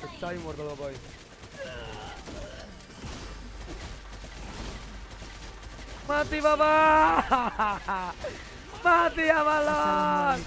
Pecah immortal babai. Mati baba. Mati ya balon.